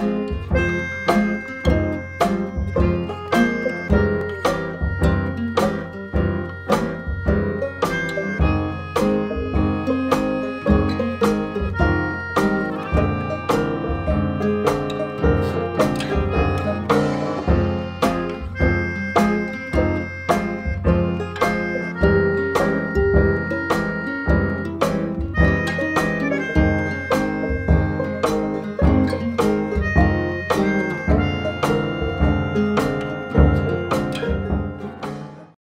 Música